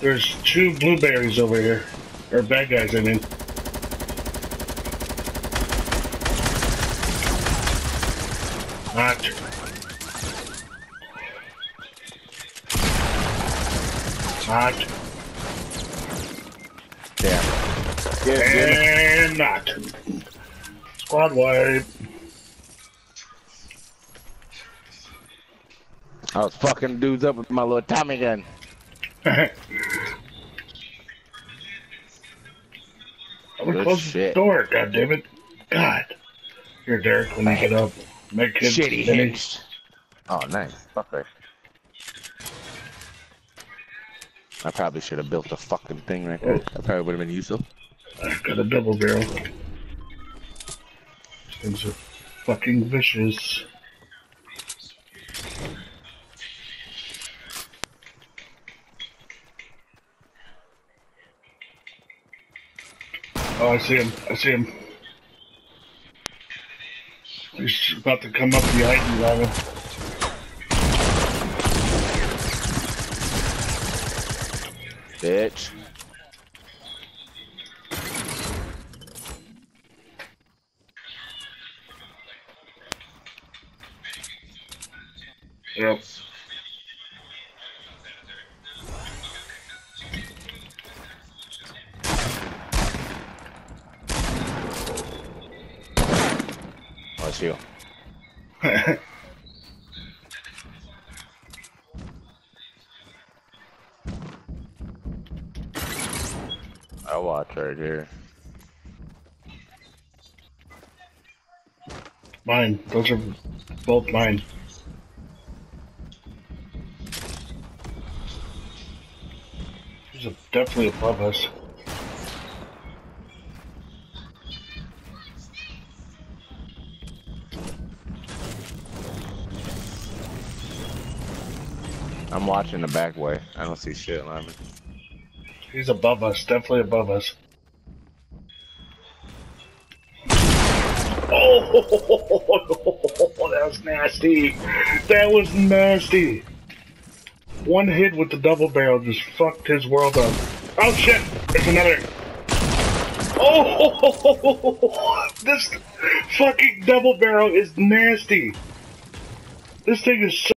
There's two blueberries over here. Or bad guys, I mean. Not. Not. Damn. Get And not. Squad wipe. I was fucking dudes up with my little Tommy gun. I'm gonna Good close shit. the door, god damn it. God. Here, Derek, when you get up, make kids Shitty finish. hinge. Oh, nice. Okay. I probably should have built a fucking thing right there. That probably would have been useful. I've got a double barrel. Things are fucking vicious. Oh, I see him. I see him. He's about to come up behind you, Ivan. Bitch. Yep. Oh, it's you. I watch right here. mine. Those are both mine. He's a- definitely above us. I'm watching the back way. I don't see shit, Lyman. He's above us, definitely above us. Oh, that was nasty. That was nasty. One hit with the double barrel just fucked his world up. Oh shit! There's another. Oh, this fucking double barrel is nasty. This thing is so.